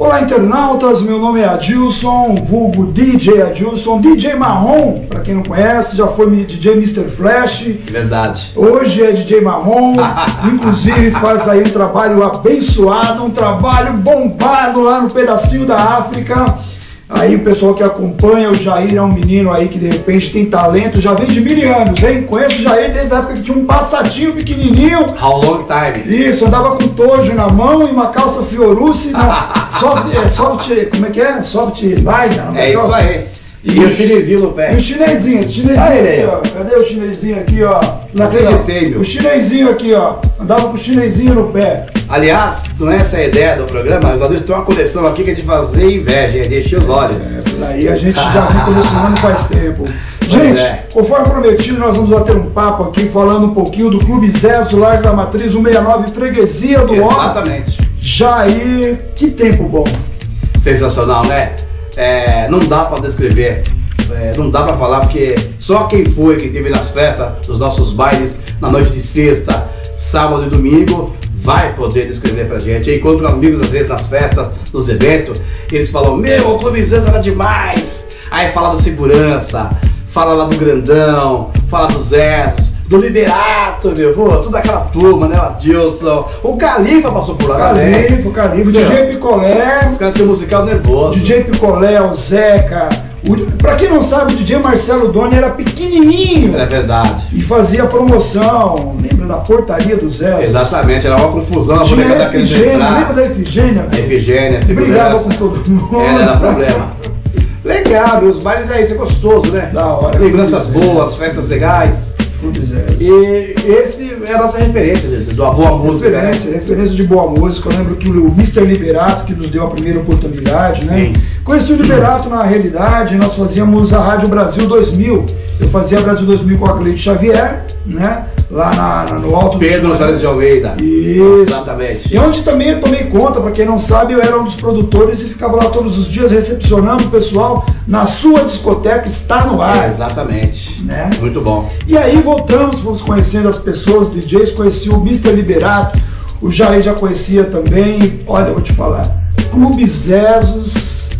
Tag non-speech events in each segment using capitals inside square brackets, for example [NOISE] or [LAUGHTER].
Olá, internautas. Meu nome é Adilson, vulgo DJ Adilson, DJ Marrom, para quem não conhece, já foi DJ Mr. Flash. Verdade. Hoje é DJ Marrom, [LAUGHS] inclusive faz aí um trabalho abençoado, um trabalho bombado lá no pedacinho da África. Aí o pessoal que acompanha, o Jair é um menino aí que de repente tem talento, já vem de mil anos, hein? Conheço o Jair desde a época que tinha um passadinho pequenininho. How long time? Isso, andava com tojo na mão e uma calça Fiorucci, [LAUGHS] soft, é, soft, como é que é? Soft line. É isso aí. E, e o chinesinho no pé. E o chinesinho, o chinesinho ah, aqui, ó. Cadê o chinesinho aqui, ó? Não acreditei, meu. O chinesinho aqui, ó. Andava com o chinesinho no pé. Aliás, não é essa a ideia do programa, mas vezes tem uma coleção aqui que é de fazer inveja, é de encher os olhos. É, essa daí a gente já vem colecionando faz tempo. [LAUGHS] Gente, é. conforme prometido, nós vamos bater um papo aqui falando um pouquinho do Clube Zé do Largo da Matriz 169 Freguesia do Ó. Exatamente. Jair, que tempo bom. Sensacional, né? é, não dá para descrever, é, não dá para falar, porque só quem foi, quem teve nas festas, nos nossos bailes, na noite de sexta, sábado e domingo, vai poder descrever pra gente. encontro amigos às vezes nas festas, nos eventos, eles falam, meu, o Clube Zé era demais. Aí fala da segurança, fala lá do grandão, fala dos Zés, do Liberato, meu, pô, toda aquela turma, né? O Adilson, o Califa passou por lá Califa, o Califa, o DJ Picolé. Os caras tinham um musical nervoso. DJ Picolé, o Zeca. O, pra quem não sabe, o DJ Marcelo Doni era pequenininho. É verdade. E fazia promoção. Lembra da portaria do Zé? Exatamente, era uma confusão. Tinha a Efigênia, lembra da Efigênia? A Efigênia, segurança. Brigava com todo mundo. Era, era problema. Legal, os bailes é isso, é gostoso, né? Da hora. Lembranças boas, festas legais. E esse é a nossa referência de, boa música. Referência, referência de boa música. Eu lembro que o Mr. Liberato, que nos deu a primeira oportunidade, né? Sim. né? Conheci o Liberato na realidade, nós fazíamos a Rádio Brasil 2000. Eu fazia Brasil 2000 com a Cleide Xavier, né? Lá na, na, no Alto Pedro Soares de Almeida. Isso. Exatamente. E onde também eu tomei conta, para quem não sabe, eu era um dos produtores e ficava lá todos os dias recepcionando o pessoal na sua discoteca, está no ar. É, exatamente. Né? Muito bom. E aí voltamos, fomos conhecendo as pessoas, DJs, conheci o Mr. Liberato, o Jair já conhecia também. Olha, eu vou te falar. Clube Zesos,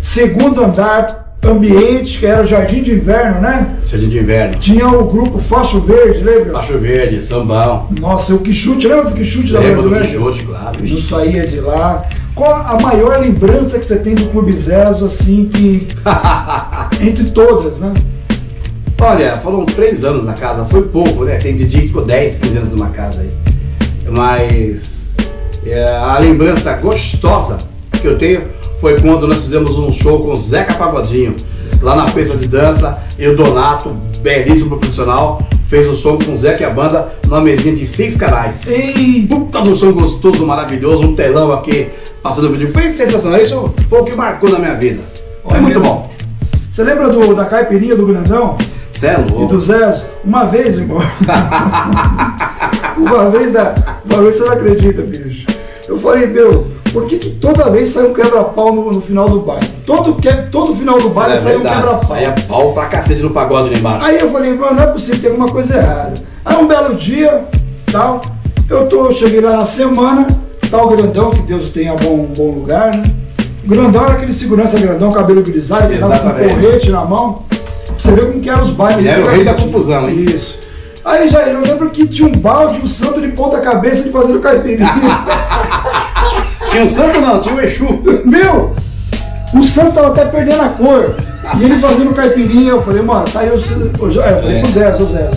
segundo andar, ambiente, que era o Jardim de Inverno, né? Jardim de Inverno. Tinha o grupo Facho Verde, lembra? Facho Verde, Sambão. Nossa, o Quixute, lembra do Quixute da Lembra do Quixute, claro. Não saía de lá. Qual a maior lembrança que você tem do Clube Zezo, assim, que... [LAUGHS] entre todas, né? Olha, foram três anos na casa, foi pouco, né? Tem DJ que ficou 10, 15 anos numa casa aí. Mas é, a lembrança gostosa que eu tenho foi quando nós fizemos um show com o Zeca Pagodinho, lá na pista de dança, e o Donato, belíssimo profissional, fez o som com o Zeca e a banda numa mesinha de seis canais. Ei, puta do som gostoso, maravilhoso, um telão aqui passando o vídeo. Foi sensacional, isso foi o que marcou na minha vida. Foi muito bom. Você lembra do, da caipirinha do Grandão? Cê é louco. E do Zé, uma vez, irmão. [LAUGHS] uma vez, uma vez você não acredita, bicho. Eu falei, meu, por que, que toda vez sai um quebra-pau no, no, final do baile? Todo, que, todo final do baile é sai verdade. um quebra-pau. Saia pau pra cacete no pagode lá embaixo. Aí eu falei, mano, não é possível, tem alguma coisa errada. Aí um belo dia, tal, eu tô, cheguei lá na semana, tal grandão, que Deus tenha bom, bom lugar, né? O grandão era aquele segurança grandão, cabelo grisalho, que tava com um porrete na mão. Você vê como que eram os bailes. Ele era o rei da confusão, hein? Isso. Aí já eu lembro que tinha um balde, um santo de ponta cabeça de fazer o caipirinha. [LAUGHS] tinha um santo não, tinha o um Exu. [LAUGHS] Meu, o santo tava até perdendo a cor. E ele fazendo caipirinha, eu falei, mano, tá aí é, eu falei pro Zé, Zé,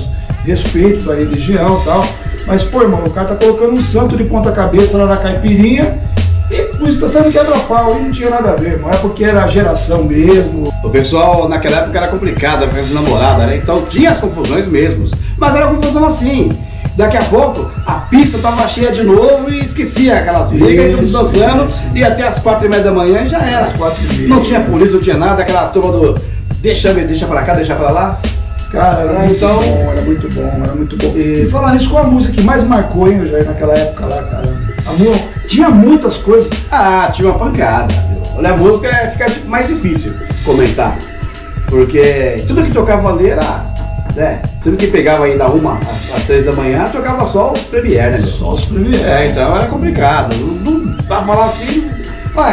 respeito da religião e tal. Mas, pô, irmão, o cara tá colocando um santo de ponta cabeça lá na caipirinha por isso está sendo quebra-pau e não tinha nada a ver, não é porque era a geração mesmo. O pessoal naquela época era complicado, era namorada, né? Então tinha as confusões mesmo. Mas era confusão assim. Daqui a pouco a pista estava cheia de novo e esquecia aquelas brigas, todos dançando, e até as quatro e meia da manhã já era. As quatro e meia. Não tinha polícia, não tinha nada, aquela turma do deixa, deixa pra cá, deixa pra lá. Cara, era muito então... bom, era muito bom, era muito bom. E falar nisso, qual a música que mais marcou, hein, Jair, naquela época lá, cara? Amor, tinha muitas coisas. Ah, tinha uma pancada. Olha, a música é, fica mais difícil comentar. Porque tudo que tocava ali era. Né, tudo que pegava aí da uma às três da manhã, tocava só os Premier, né? Só os Premier. É, então era complicado. Não, não, pra falar assim,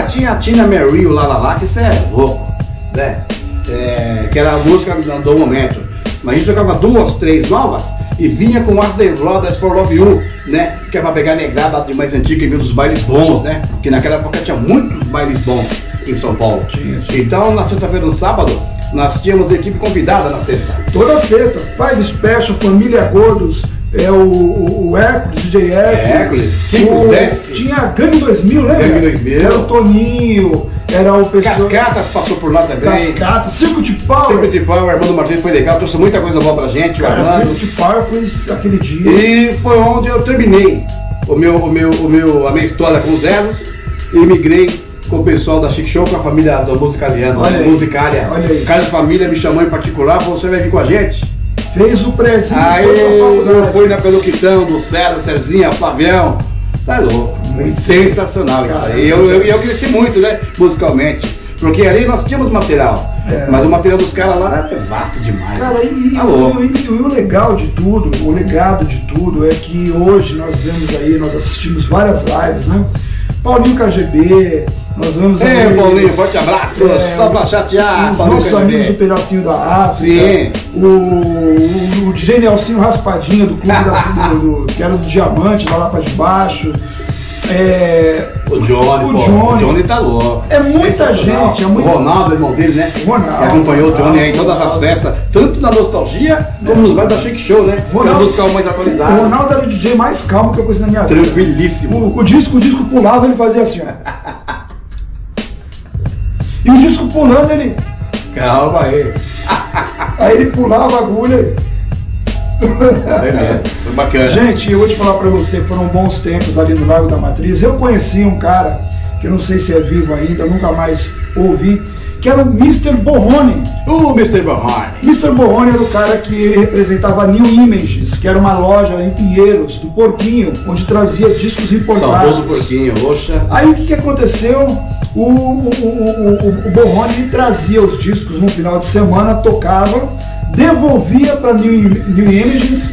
tinha a Tina Marie, o lá, lá, lá, que isso é louco, né? É, que era a música do, momento. Mas a gente tocava duas, três novas e vinha com The Brothers for Love You, né? Que é pra pegar a negrada de mais antiga e vir dos bailes bons, né? Que naquela época tinha muitos bailes bons em São Paulo. Tinha, tinha. Então, na sexta-feira, no sábado, nós tínhamos equipe convidada na sexta. Toda sexta, Five Special, Família Gordos, é o, o, o Hércules, DJ Hércules. Hércules, o, Dance. Tinha a Gangue 2000, lembra? Gangue 2000. Era o Toninho, era o pessoal. Cascatas passou por lá também. Cascata, Circuit Power. Circuit Power, Armando Martins foi legal, trouxe muita coisa boa pra gente, o Cara, Armando. Circuit Power foi aquele dia. E foi onde eu terminei o meu, o meu, o meu, a minha história com os Zeros e migrei com o pessoal da Chic Show, com a família do Musicaliano, Olha né? aí. Musicália. Olha aí. Carlos Família me chamou em particular, falou, você vai vir com a gente? Fez o prézinho, Aí foi eu fui na Peluquitão, do César, Serzinha, Flavião. Tá louco. Sensacional isso aí. Eu, eu, eu cresci muito, né? Musicalmente. Porque ali nós tínhamos material. É. Mas o material dos caras lá era vasto demais. Cara, e, Tá o, e- e o legal de tudo, o legado de tudo é que hoje nós vemos aí, nós assistimos várias lives, né? Paulinho KGB, nós vemos Ei, aí- Paulinho, forte abraço. É, Só pra chatear. os nossos KGB. amigos do Pedacinho da África, Sim. o, o, o DJ Nelsinho Raspadinha do clube da, do, do- que era do Diamante, lá, lá pra de baixo. É, O Johnny, O pô, Johnny. o Johnny tá louco. É muita gente, é muita- O Ronaldo, irmão dele, né? O Ronaldo, Que acompanhou o Johnny aí em todas as festas, tanto na nostalgia como nos bares da Shake Show, né? Ronaldo- musical mais o atualizado. Ronaldo era o DJ mais calmo que eu conheci na minha vida. Tranquilíssimo. O, o disco, o disco pulava, ele fazia assim, ó. E o disco pulando, ele. Calma aí. Aí ele pulava a agulha. Mesmo. Foi bacana. Gente, eu vou te falar pra você, foram bons tempos ali no Lago da Matriz. Eu conheci um cara, que eu não sei se é vivo ainda, nunca mais ouvi, que era o Mr. Borrone. O Mr. Bahorn. Mr. Borrone era o cara que ele representava a New Images, que era uma loja em Pinheiros, do Porquinho, onde trazia discos importados. Saudoso porquinho, oxa. Aí o que, que aconteceu? O, o, o, o, Borrone trazia os discos no final de semana, tocava, devolvia para New, New Images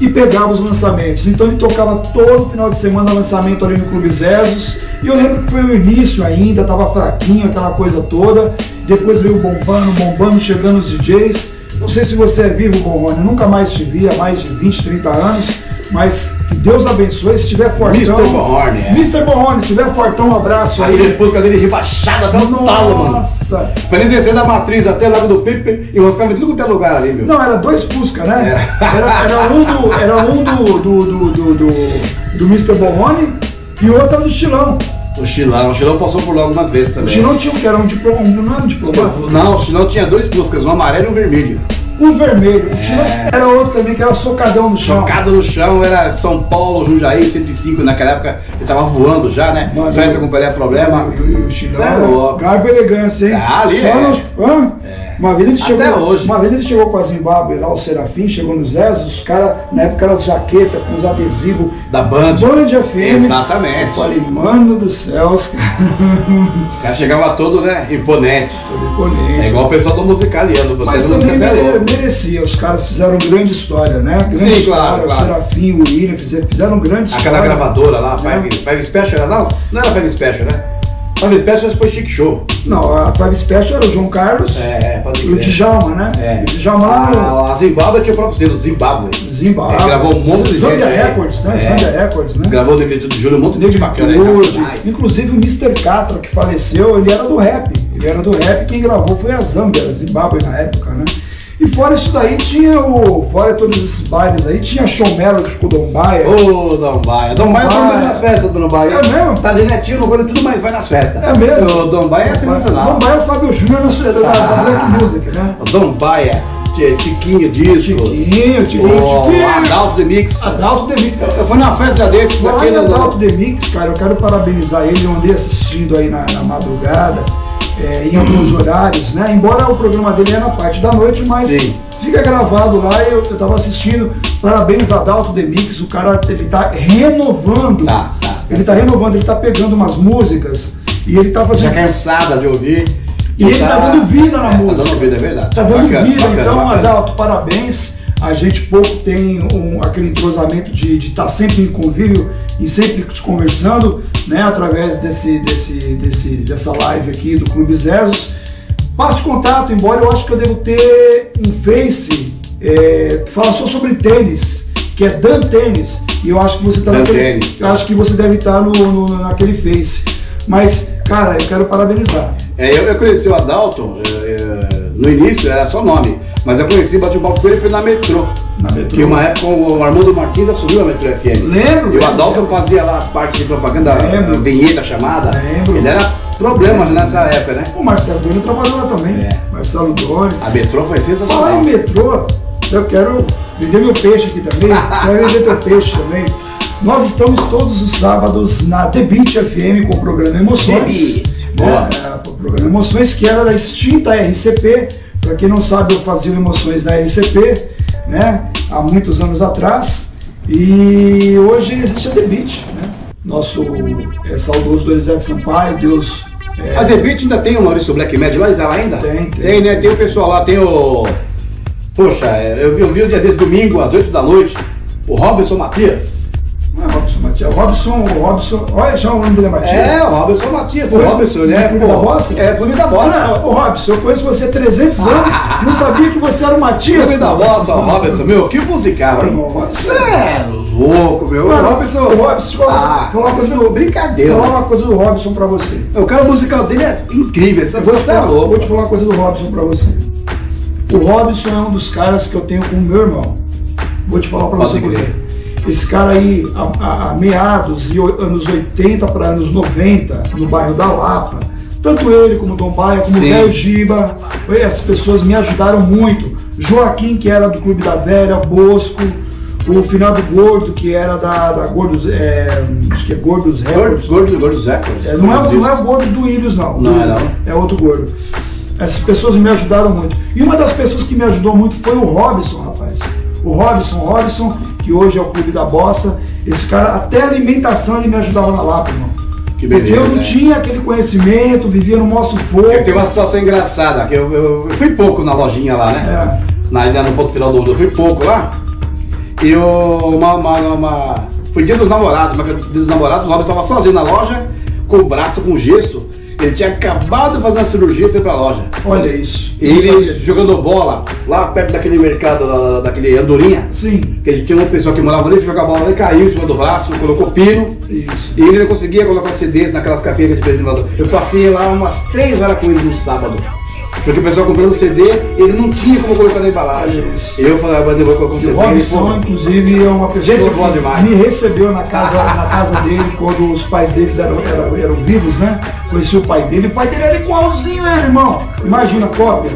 e pegava os lançamentos. Então ele tocava todo final de semana lançamento ali no Clube Zeros. E eu lembro que foi o início ainda, tava fraquinho, aquela coisa toda. Depois veio bombando, bombando, chegando os DJs. Não sei se você é vivo, Borrone, nunca mais te vi há mais de 20, 30 anos. Mas que Deus abençoe, se estiver fortão. Mr. Borrone, é. Mr. Borrone, se tiver fortão, um abraço aí. Aí depois dele rebaixado até o talo, mano. Nossa! Pra ele descer da matriz até o Lago do Pipe e moscava em tudo quanto é lugar ali, meu. Não, era dois Fusca, né? Era, era um do, era um do, do, do, do, do, do Mr. Borrone e outro era do Chilão. O Chilão, o Chilão passou por lá algumas vezes O também. Chilão tinha um que era um diploma, um- não era um diploma. Não, o Chilão tinha dois Fuscas, um amarelo e um vermelho. O vermelho. O Chilão era outro também, que era socadão no chão. Chocado no chão, era São Paulo, Jundiaí, 105, naquela época ele tava voando já, né? Mano, Festa com Pelé Problema. E o Chilão Cê é garbo elegância, hein? Ah, ali Só é. nos... Hã? Uma vez ele Até chegou, hoje. uma vez ele chegou com a Zimbábue lá, o Serafim, chegou nos Zés, os caras, na época era jaqueta, com os adesivos, Da Band. Band de FM. Exatamente. Eu falei, mano do céu, os [LAUGHS] caras. O cara chegava todo, né? Imponente. Todo imponente. É igual o pessoal do musicaliano, você Mas não também mere- merecia, os caras fizeram grande história, né? Grande Sim, história, claro, o claro. Serafim, o William, fizeram, fizeram grande história. Aquela gravadora lá, Né? Five, Five Special não? Não era Five Special, né? Five Special foi Chic Show. Não, a Five Special era o João Carlos É, pode e o. Djalma, né? É. O Djalma lá no A, a Zimbábue tinha o próprio selo, Zimbábue. Zimbábue. Ele gravou um monte de Zambia gente. Records, né? É. Zambia Records, né? Gravou o Negrito de Júlio, um monte de bacana nacionais. Inclusive o Mr. Catra, que faleceu, ele era do rap. Ele era do rap, quem gravou foi a Zambia, a Zimbábue na época, né? E fora isso daí tinha o. Fora todos esses bailes aí, tinha de Kudombaia. Ô, Dombaia. Dombaia eu tô Dombaia. mais nas festas do Dombaia. É mesmo? Tá de netinho, coisa tudo mais vai nas festas. É mesmo? O Dombaia é sensacional. Dombaia é o Fábio Júnior na sua- da, da, da Black Music, né? O Dombaia, Ti- Tiquinho Discos. Tiquinho, Tiquinho, o Tiquinho. Adalto The Mix. Adalto Demix. Eu fui numa festa desses, Falar em do- Adalto Demix, cara, eu quero parabenizar ele. Eu andei assistindo aí na, na madrugada, é, em alguns horários, né? Embora o programa dele é na parte da noite, mas Sim. fica gravado lá eu, eu tava assistindo. Parabéns, Adalto Demix. O cara, ele tá renovando. Tá, tá. Ele tá renovando, ele tá pegando umas músicas e ele tá Já fazendo. cansada de ouvir. E ele tá dando vida na é, música. Tá dando vida, é verdade. Tá dando Bacana, vida, bacana, então, bacana. Adalto, parabéns. A gente pouco tem um, aquele entrosamento de estar sempre em convívio e sempre conversando, né, através desse, desse, desse, dessa live aqui do Clube Zeros. Passe contato, embora eu acho que eu devo ter um Face é, que fala só sobre tênis, que é Dan Tênis, e eu acho que você tá Dan naquele, Tênis, tá. eu acho que você deve estar no, no- naquele Face. Mas, cara, eu quero parabenizar. É, eu, eu conheci o Adalto, é, é, no início era só nome, mas eu conheci, bati um papo com ele foi na metrô. Na metrô. Que uma época o Armando Martins assumiu a Metrô FM. Lembro, E o. Adalto fazia lá as partes de propaganda, Lembro. a vinheta chamada. Lembro. Ele era problema nessa época, né? O Marcelo Doni trabalhou lá também. É. Marcelo Doni. A metrô foi Falar sensacional. em metrô, eu quero vender meu peixe aqui também. [LAUGHS] Você vai vender teu peixe também. Nós estamos todos os sábados na The Beat FM com o programa Emoções. The boa. É, o programa Emoções, que era da extinta RCP. Para quem não sabe, eu fazia Emoções na RCP, né? Há muitos anos atrás. E hoje existe a Beat, né? Nosso é, saudoso Dorizete Sampaio, Deus. é, A Beat ainda tem o Maurício Black Mad lá, ele tá lá ainda? Tem, tem. Tem, né? Tem o pessoal lá, tem o. Poxa, eu, vi- eu vi o dia dele domingo, às 8 da noite, o Robson Matias. Não é Robson Matias. Robson, o Robson. Olha, chama o nome dele é Matias. É, o Robson Matias. O Robson, ele é. Clube da Bossa? É, Clube da Bossa. Ah, Ô Robson, eu conheço você há 300 anos, não sabia que você era o Matias. Clube da Bossa, o Robson, meu, que musical, hein? Você é louco, meu. O Robson. o Robson, Ah, falar uma coisa do brincadeira. Falar uma coisa do Robson pra você. O cara musical dele é incrível, essas Vou te, coisas é falar, vou louco. te falar uma coisa do Robson pra você. O Robson é um dos caras que eu tenho com o meu irmão. Vou te falar pra Pode você quê. crer. Esse cara aí, a, a- meados de o- anos 80 para anos 90, no bairro da Lapa, tanto ele como o Dom Baia, como o Sim. Velho Giba, essas pessoas me ajudaram muito. Joaquim, que era do Clube da Velha, Bosco, o Finado Gordo, que era da, da Gordos, é, acho que é Gordos Records. Gordo, gordo, gordo, Zé. É, não, é, não é o gordo do Ilhos, não. Não é, não? É outro gordo. Essas pessoas me ajudaram muito. E uma das pessoas que me ajudou muito foi o Robson, rapaz. O Robson, o Robson, que hoje é o clube da bossa. Esse cara, até a alimentação ele me ajudava na Lapa, irmão. Que Porque beleza, eu não né? tinha aquele conhecimento, vivia no nosso fogo. Tem uma situação engraçada, que eu, eu- eu fui pouco na lojinha lá, né? É. Na ilha no ponto final do mundo, eu fui pouco lá. E eu, uma, uma, uma- Foi dia dos namorados, mas dia dos namorados, o Robson estava sozinho na loja, com o braço com gesso. Ele tinha acabado de fazer uma cirurgia e foi pra loja. Olha isso. E ele jogando bola lá perto daquele mercado, lá, daquele Andorinha. Sim, Que a gente tinha uma pessoa que morava ali, jogava bola, ele caiu em cima do braço, colocou pino. isso. E ele não conseguia colocar CDs naquelas capinhas de ventilador. Eu passei lá umas três horas com ele no sábado. Porque o pessoal comprando CD, ele não tinha como colocar na embalagem. Eu falava, eu vou colocar um CD. o Robson, inclusive, é uma pessoa Gente boa que demais. me recebeu na casa, na casa dele quando os pais deles eram, eram, eram vivos, né? Conheci o pai dele. O pai dele era igualzinho, né, irmão? Imagina a cópia.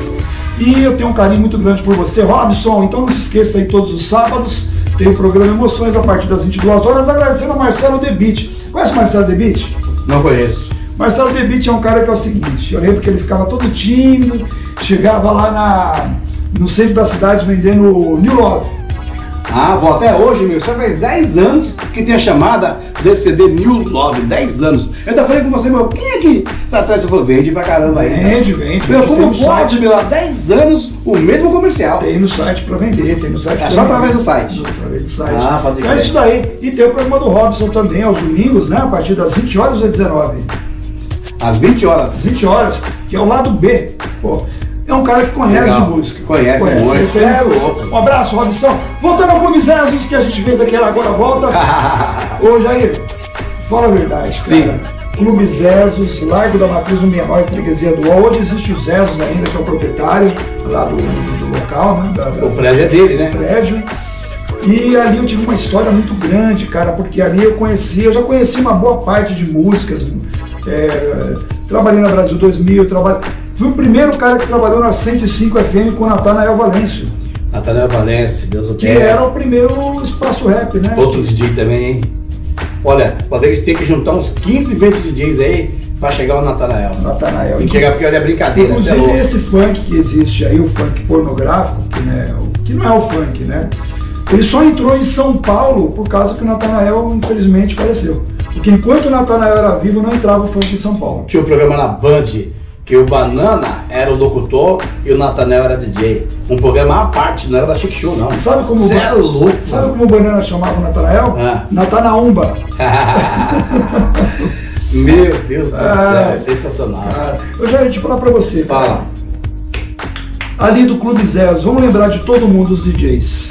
E eu tenho um carinho muito grande por você, Robson. Então não se esqueça aí, todos os sábados tem o programa Emoções a partir das 22 horas. Agradecendo ao Marcelo Debit. Conhece o Marcelo Debit? Não conheço. Marcelo Debit é um cara que é o seguinte, eu lembro que ele ficava todo tímido, chegava lá na, no centro da cidade vendendo New Love. Ah, vou até hoje, meu. Já faz 10 anos que tem a chamada desse CD New Love. 10 anos. Eu ainda falei com você, meu, quem é que está atrás? Você falou, vende pra caramba aí. Vende, vende. Meu, como pode, site, meu, há 10 anos o mesmo comercial? tem no site pra vender, tem no site É só através do site? Através do site. Ah, pode É isso daí. E tem o programa do Robson também, aos domingos, né? A partir das 20 horas ou 19? Às 20 horas. Às 20 horas, que é o lado B. Pô, é um cara que conhece Legal. de música. Conhece muito. Esse aí É. Um abraço, Robson. Voltando ao Clube Zeros, que a gente fez aqui agora volta. [LAUGHS] Ô, Jair, fala a verdade, cara. Sim. Clube Zesos, Largo da Matriz 169, Freguesia do UOL. Hoje existe o Zesos ainda, que é o proprietário lá do, do- local, né? Da, da- O prédio é dele, né? prédio. E ali eu tive uma história muito grande, cara, porque ali eu conheci, eu já conheci uma boa parte de músicas. É, trabalhei na Brasil 2000, trabalhei, fui o primeiro cara que trabalhou na 105 FM com o Natanael Valêncio, Nathanael Valence, Deus o que tenha. era o primeiro espaço rap, né? Outro DJ também, hein? Olha, pode ter que- que juntar uns 15, 20 DJs aí pra chegar o Natanael. Natanael. Tem que chegar porque olha, é brincadeira, é Inclusive louco. esse funk que existe aí, o funk pornográfico, que, né, que não é o funk, né? Ele só entrou em São Paulo por causa que o Natanael, infelizmente, faleceu. Porque enquanto o Natanael era vivo, não entrava o funk em São Paulo. Tinha um programa na Band que o Banana era o locutor e o Natanel era DJ. Um programa à parte, não era da Chic Show, não. Sabe como, Cê é louco. Sabe como o Banana chamava o Natanael? Ah. Natanaumba. [LAUGHS] Meu Deus do Ah. céu, sensacional. Cara, eu já ia te falar pra você. Fala. Ali do Clube Zeros, vamos lembrar de todo mundo os DJs.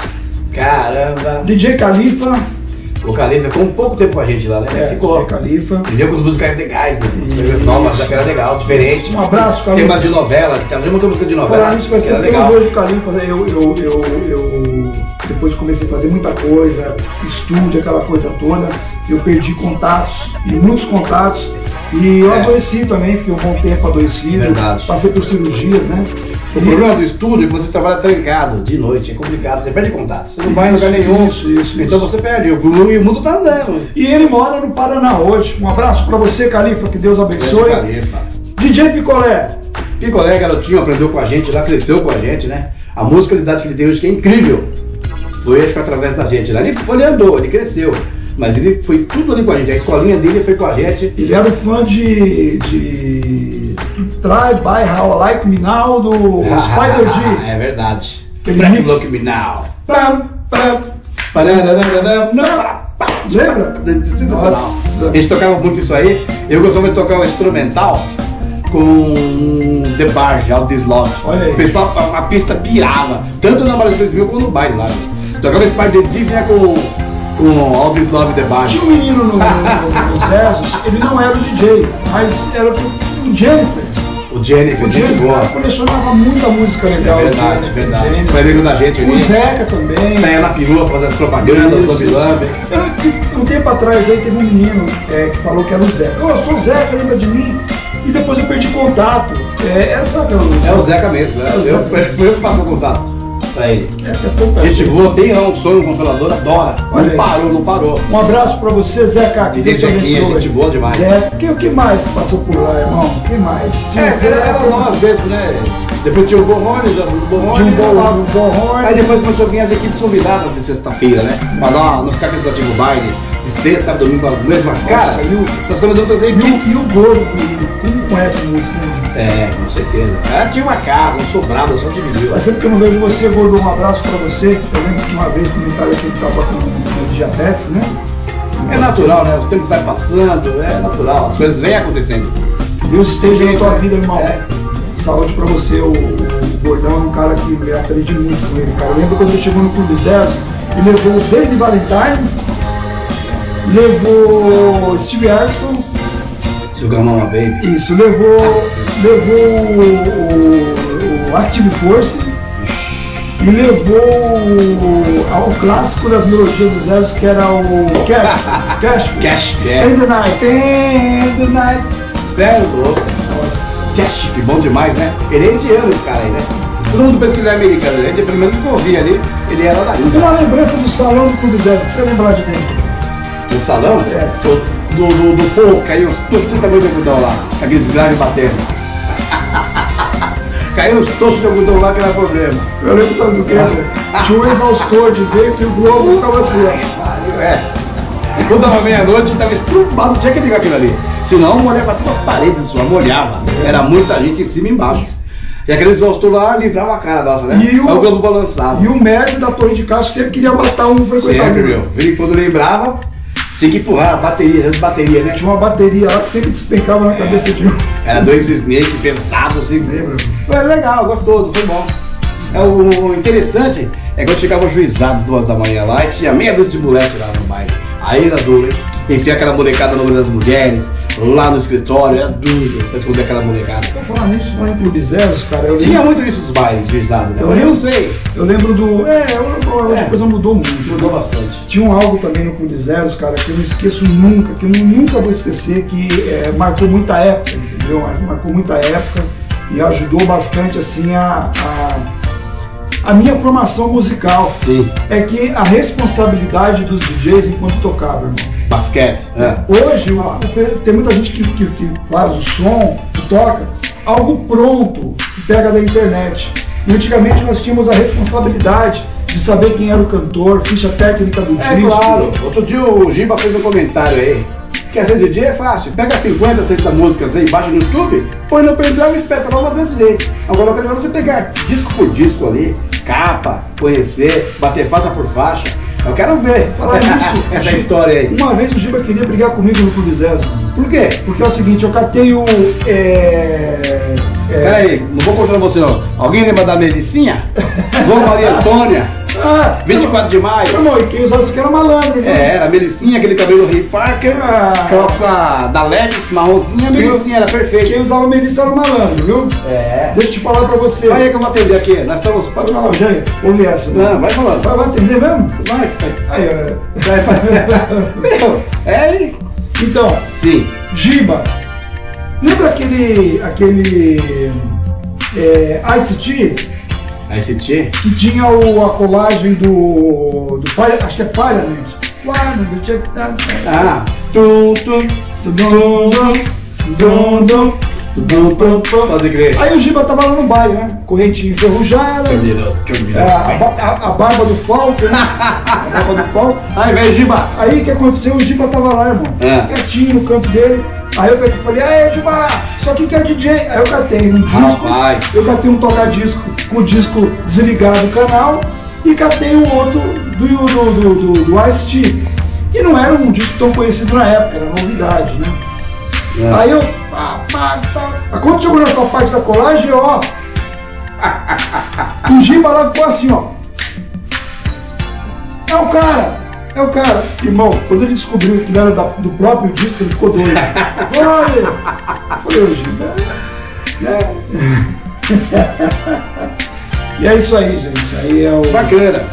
Caramba. DJ Califa. O Califa ficou um pouco tempo com a gente lá, né? É, ficou. DJ Califa. Entendeu? Com as musicais legais, né? As coisas novas, que era legal, diferente. Um abraço, Califa. Tema de novela, tinha muita música de novela. Falar faz que era tempo que eu não legal. vejo o Califa. né? Eu, eu, eu, eu depois comecei a fazer muita coisa, estúdio, aquela coisa toda. Eu perdi contatos, e muitos contatos. E eu É. adoeci também, fiquei um bom tempo adoecido. Verdade. Passei por cirurgias, né? O problema do estúdio é que você trabalha trancado de noite, é complicado, você perde contato, você não vai em lugar Isso, nenhum. isso, isso, então isso. você perde, o mundo, e o mundo tá andando. E ele mora no Paraná hoje. Um abraço pra você, Califa, que Deus abençoe. Califa. DJ Picolé. Picolé, garotinho, aprendeu com a gente lá, cresceu com a gente, né? A musicalidade que ele tem hoje que é incrível. Foi através da gente lá. Ele, ele andou, ele cresceu. Mas ele foi tudo ali com a gente. A escolinha dele foi com a gente. Ele era um fã de. de. Try by How I Like Me Now do Spider G. [LAUGHS] é verdade. Frank. Look Me Now. Pam, pam. Lembra? Nossa. Nossa. A gente tocava muito isso aí. Eu gostava de tocar o instrumental com The Barge, All This Love. Olha aí. O pessoal, a, a pista pirava, tanto na Maria 2000 como no baile lá. Tocava esse dia e vinha com, com All This Love The Barge. Tinha um menino no, no, no, nos Rezos, ele não era o DJ, mas era o Jennifer. O Jennifer, O Jennifer, o cara colecionava muita música É legal. verdade, Jennifer, verdade. Jennifer. Foi amigo da gente O. Zeca também. Saia na perua fazer as propagandas. Lambe. Eu, Um tempo atrás aí teve um menino é, que falou que era o Zeca. Ô, eu sou o Zeca, lembra de mim? E depois eu perdi contato. É, essa que eu, É o Zeca mesmo, né? Eu, acho [LAUGHS] que foi eu que passou o contato pra ele. É, até pouco Gente boa, tem um sonho, um controlador, adora. Olha não aí. parou, não parou. Um abraço pra você, Zeca. Que Deus te abençoe. gente boa demais. Zeca. O que, o que mais passou por lá, irmão? O que mais? Tinha É, Zeca, era, era nós mesmo, né? Depois tinha o Borrone, já- o Borrone. Tinha bom Aí depois começou a vir as equipes convidadas de sexta-feira, né? Pra não, não ficar aquele antigo baile de sexta, sábado, domingo, com as mesmas caras. e o- Nós começamos a trazer E o, equipes. e o Gordo, como conhece música? É, com certeza. Ela tinha uma casa, um sobrado, só dividiu. Mas sempre que eu não vejo você, Gordo, um abraço pra você. Eu lembro que uma vez comentaram que ele tava com diabetes, né? É natural, né? O tempo vai passando, é natural, as coisas vêm acontecendo. Deus esteja na tua vida, irmão. é. Saúde pra você. O, o Gordão é um cara que eu aprendi muito com ele, cara. Eu lembro quando ele chegou no Clube Zero, ele levou o David Valentine, levou Steve Harrison, Sugar Mama Baby. isso, levou, levou o, o Active Force e levou o, ao clássico das melodias dos Zeros, que era o Cash. Cash. Cash, é. Spend the Night. Spend the Night. É louco. Cash, que bom demais, né? Ele é indiano esse cara aí, né? Todo mundo pensa que ele é americano, ele, pelo menos que eu ouvi ali, ele era da Tem Índia. uma lembrança do salão do Clube 10, que você lembra lá de dentro? No salão, É. do, do, do fogo, caiu uns tochos desse tamanho de algodão lá, aqueles graves batendo. Caiu uns tochos de algodão lá que era problema. Eu lembro, sabe do que? [LAUGHS] Tinha um exaustor de dentro e o globo ficava assim, ó. É. Quando dava meia-noite, tava estrumbado, tinha que ligar aquilo ali. Senão molhava todas as paredes, só molhava. Era muita gente em cima e embaixo. E aquele exaustor lá livrava a cara nossa, né? E o- Aí o globo balançava. E o médico da torre de caixa sempre queria matar um frequentador. Sempre, meu. Ele quando lembrava, tinha que empurrar a bateria, as bateria, né? Tinha uma bateria lá que sempre despencava na cabeça de um. Era dois snake pesados assim. Lembra? Foi legal, gostoso, foi bom. É, o, interessante é quando chegava o juizado duas da manhã lá e tinha meia dúzia de moleque lá no baile. Aí era duro, hein? Enfia aquela molecada no meio das mulheres, lá no escritório, era duro pra esconder aquela molecada. Vou falar nisso, falando em Clube Zeros, cara. Eu Tinha lembro, muito isso dos bailes, juizado, né? Eu eu não sei. eu lembro do. É, eu- hoje É. a coisa mudou muito. Mudou bastante. Tinha um algo também no Clube Zeros, cara, que eu não esqueço nunca, que eu nu- nunca vou esquecer, que é, marcou muita época, entendeu? Marcou muita época e ajudou bastante, assim, a, a, a minha formação musical. Sim. É que a responsabilidade dos DJs enquanto tocavam, irmão. Basquete. É. Hoje, tem muita gente que, que- que faz o som, que toca, algo pronto, que pega da internet. E antigamente nós tínhamos a responsabilidade de saber quem era o cantor, ficha técnica do É disco. claro. Outro dia o Giba fez um comentário aí. Quer ser DJ é fácil. Pega 50, 60 músicas aí, baixa no YouTube, põe no pendrive e espeta lá fazer DJ. Agora eu quero você pegar disco por disco ali, capa, conhecer, bater faixa por faixa. Eu quero ver. Falar [LAUGHS] nisso, essa história aí. Uma vez o Giba queria brigar comigo no Clube Zero. Por quê? Porque é o seguinte, eu catei o. É, é, Peraí, não vou contar você não. Alguém lembra da Melicinha? [LAUGHS] Vou Maria Antônia, ah, 24 de maio. Meu irmão, e quem usava isso aqui era malandro, viu? É, era a Melicinha, aquele cabelo Ray Parker, Ah. calça da Levis, marronzinha, a Melicinha era perfeita. Quem usava Melissa era malandro, viu? É. Deixa eu te falar pra você. Aí que eu vou atender aqui, nós estamos. Pode falar. Jair, ouve essa. né? Não, vai falando. Vai, vai atender mesmo? Vai, vai. Aí, ó. [LAUGHS] Meu, é aí. Então, Sim. Giba, lembra aquele. aquele. É, ICT ICT? que tinha o, a colagem do. do acho que é Parliament. That. Ah. Tum, tum, dum, dum, dum, dum, dum. Pode crer. Aí o Giba tava lá no baile, né? Correntinha enferrujada. É, a, a- a barba do Falco, né? A barba do Falco. Aí, velho Giba. Aí o que aconteceu? O Giba tava lá, irmão. É. Quietinho no canto dele. Aí eu falei, aê, Giba, aqui que é DJ. Aí eu catei um disco. Rapaz. Eu catei um toca-disco o disco desligado do canal e catei um outro do, do, do, do, do Ice-T. E não era um disco tão conhecido na época, era novidade, né? É. Aí eu. Pá, pá, pá. Quando chegou nessa parte da colagem, ó. [LAUGHS] o Giba lá ficou assim, ó. É o cara! É o cara! Irmão, quando ele descobriu que era da- do próprio disco, ele ficou doido. [LAUGHS] Olha! Ô Giba. é- [LAUGHS] E é isso aí, gente. Aí é o. Bacana.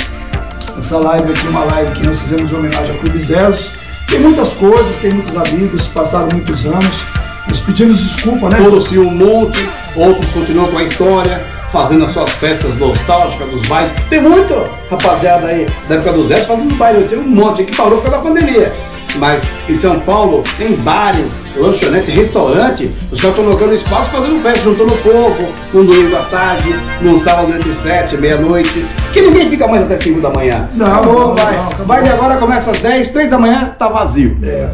Essa live aqui é uma live que nós fizemos em homenagem a Clube Zeros. Tem muitas coisas, tem muitos amigos, passaram muitos anos. Nós pedimos desculpa, né? Todos um monte, outros continuam com a história, fazendo as suas festas nostálgicas dos bailes. Tem muito rapaziada aí da época dos Zé fazendo baile, tem um monte que parou pela pandemia. Mas em São Paulo tem bares, lanchonete, restaurante, os caras estão colocando espaço fazendo festa, juntando o povo, um domingo à tarde, num sábado entre sete, meia-noite, que ninguém fica mais até 5 da manhã. Não, acabou, não, vai. não, acabou. Baile agora começa às 10, 3 da manhã, tá vazio. É.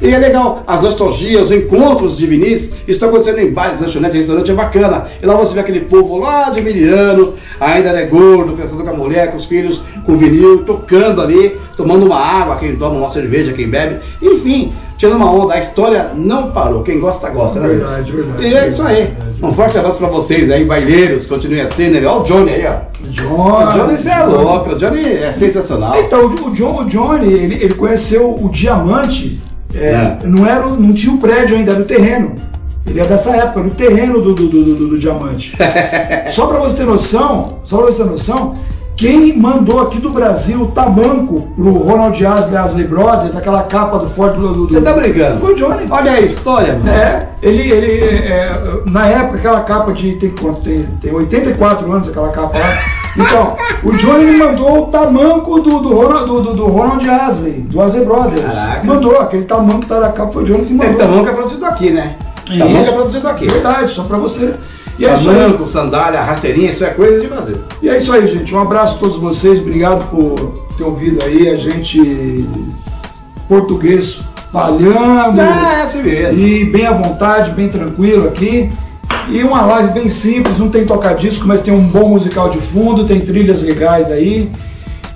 E é legal, as nostalgias, os encontros de Vinícius, isso está acontecendo em bares, lanchonetes, restaurantes, é bacana. E lá você vê aquele povo lá de Miliano, ainda é gordo, pensando com a mulher, com os filhos, com o vinil, tocando ali, tomando uma água, quem toma uma cerveja, quem bebe, enfim, tirando uma onda. A história não parou, quem gosta, gosta, né? Verdade, verdade, E é isso aí. verdade. Um forte abraço pra vocês aí, baileiros, continue assim, né? Olha o Johnny aí, ó. John. O Johnny, você é louco, o Johnny é sensacional. Então, o, o John, o Johnny, ele, ele conheceu o diamante, é, É. não, era, não tinha o prédio ainda, era o terreno. Ele é dessa época, no terreno do, do, do, do- do diamante. [LAUGHS] só pra você ter noção, só pra você ter noção, quem mandou aqui do Brasil o tamanco pro Ronald Asley, Asley Brothers, aquela capa do Ford do, do, Você tá brincando? Foi o Johnny. Olha a história, mano. É, ele, ele é, na época, aquela capa de. Tem, quanto? tem, tem 84 anos aquela capa lá. [LAUGHS] Então, o Johnny me mandou o tamanco do, do, Ronald, do, do, Ronald Asley, do Asley Brothers. Caraca. Mandou, aquele tamanco que tá na capa foi o Johnny que Tem mandou. tamanco é produzido aqui, né? Tamanco é produzido aqui. Verdade, só pra você. E é, Tamanco, sandália, rasteirinha, isso é coisa de Brasil. e é isso aí, gente. Um abraço a todos vocês. Obrigado por ter ouvido aí a gente português falhando. Ah, é assim mesmo. E bem à vontade, bem tranquilo aqui. E uma live bem simples, não tem toca-disco, mas tem um bom musical de fundo, tem trilhas legais aí.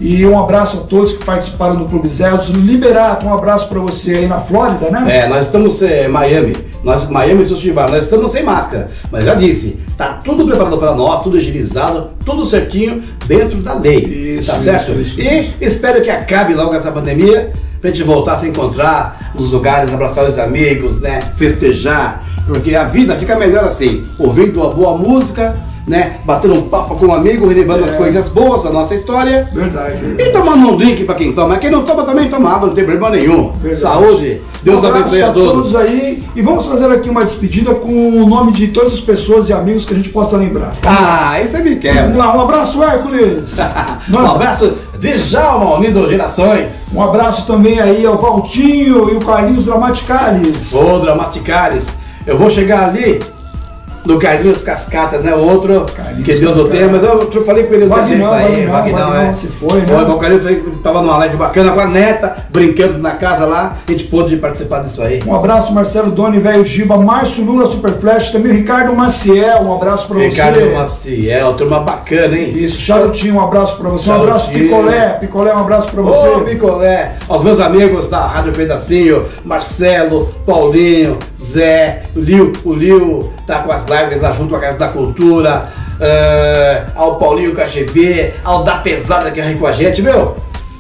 E um abraço a todos que participaram do Clube Zeros. Liberato, um abraço pra você aí na Flórida, né? É, nós estamos em Miami. Nós, Miami e Sushibar, nós estamos sem máscara. Mas já disse, tá tudo preparado para nós, tudo agilizado, tudo certinho, dentro da lei. Isso, tá isso, certo? isso, e espero que acabe logo essa pandemia, pra gente voltar a se encontrar nos lugares, abraçar os amigos, né? Festejar. Porque a vida fica melhor assim, ouvindo uma boa música, né? Batendo um papo com um amigo, relembrando É. as coisas boas da nossa história. Verdade. E tomando um drink pra quem toma. Quem não toma também toma água, não tem problema nenhum. Verdade. Saúde, Deus um abençoe a todos. aí. E vamos fazer aqui uma despedida com o nome de todas as pessoas e amigos que a gente possa lembrar. Ah, isso aí me Vamos quebra. lá, um abraço, Hércules! [LAUGHS] Um abraço de Djalma, unindo gerações. Um abraço também aí ao Valtinho e o Carlinhos Dramaticalis. Ô, Dramaticares, eu vou chegar ali do Carlinhos Cascatas, né? Outro Carlinhos que Deus o tenha, mas eu, eu falei com ele Vagnão, aí, Vagnão, é. se foi, né? Foi, o Carlinhos tava numa live bacana com a neta, brincando na casa lá, a gente pôde participar disso aí. Um abraço, Marcelo Doni, velho Giba, Márcio Lula, Superflash, também o Ricardo Maciel, um abraço pra Ricardo você. Maciel, turma bacana, hein? Isso, Charutinho, um abraço pra você. Um abraço. Picolé. Picolé, um abraço pra você. Ô, Picolé, aos meus amigos da Rádio Pedacinho, Marcelo, Paulinho, Zé, o Lio, o Lio tá com as lives lá junto com a Casa da Cultura, eh, ao Paulinho KGB, ao da Pesada que é com a gente, meu.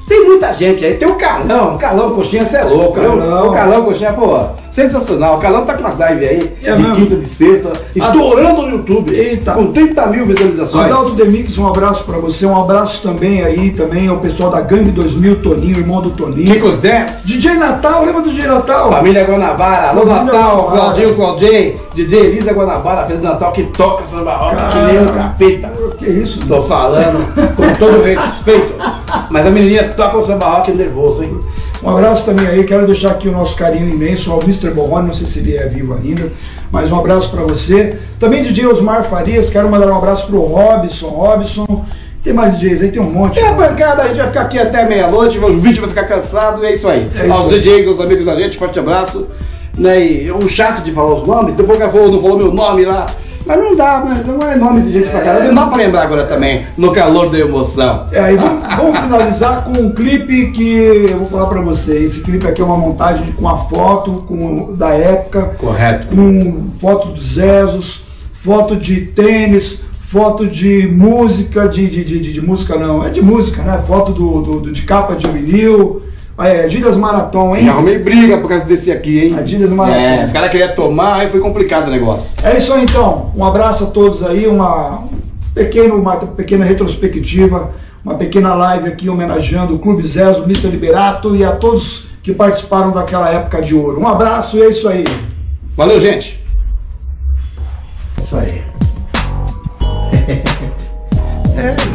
Tem muita gente aí, tem o Calão, o Calão Coxinha, você é louco? Calão. O Calão Coxinha, pô, sensacional. O Calão tá com as lives aí, É de mesmo? quinta, de sexta, estourando no YouTube, Eita. com 30 mil visualizações. Adalto Demix, um abraço pra você. Um abraço também aí, também ao pessoal da Gangue 2000, Toninho, irmão do Toninho. Kikos 10. DJ Natal, lembra do DJ Natal? Família Guanabara, alô Natal. Claudinho, Claudinho, DJ Elisa Guanabara, filho do Natal que toca samba rock que nem um capeta. Que isso? Tô falando com todo respeito, mas a menininha toca o samba rock nervoso, hein? Um abraço também aí, quero deixar aqui o nosso carinho imenso ao Mr. Borrone, não sei se ele é vivo ainda, mas um abraço pra você. Também DJ Osmar Farias, quero mandar um abraço pro Robson. Robson, tem mais DJs aí, tem um monte. É a bancada, a gente vai ficar aqui até meia-noite, o vídeo vai ficar cansado, e é isso aí. É isso Aos aí. DJs, aos amigos da gente, forte abraço. Né, e o chato de falar os nomes, depois que falou, não falou meu nome lá. Mas não dá, mas não é nome de gente pra caramba. Não dá pra lembrar agora também, no calor da emoção. É, e vamos, vamos finalizar com um clipe que eu vou falar pra vocês. Esse clipe aqui é uma montagem com a foto com, da época, Correto. com foto dos Zezos, foto de tênis, foto de música, de, de, de, de- de música não, é de música, né? Foto do, do- do- de capa de vinil. É, Adidas Marathon, hein? Já arrumei briga por causa desse aqui, hein? Adidas Marathon. É, os caras queriam tomar, aí foi complicado o negócio. É isso aí então. Um abraço a todos aí, uma, um pequeno, uma pequena retrospectiva, uma pequena live aqui homenageando o Clube Zezo, o Mr. Liberato e a todos que participaram daquela época de ouro. Um abraço e é isso aí. Valeu, gente! Isso aí. [LAUGHS] É.